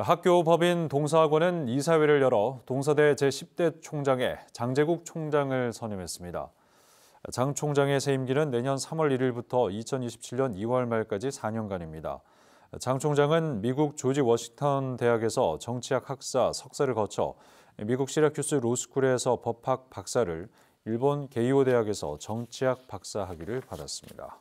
학교 법인 동사학원은 이사회를 열어 동사대 제10대 총장에 장재국 총장을 선임했습니다. 장 총장의 재임기는 내년 3월 1일부터 2027년 2월 말까지 4년간입니다. 장 총장은 미국 조지 워싱턴 대학에서 정치학 학사 석사를 거쳐 미국 시라큐스 로스쿨에서 법학 박사를 일본 게이오 대학에서 정치학 박사 학위를 받았습니다.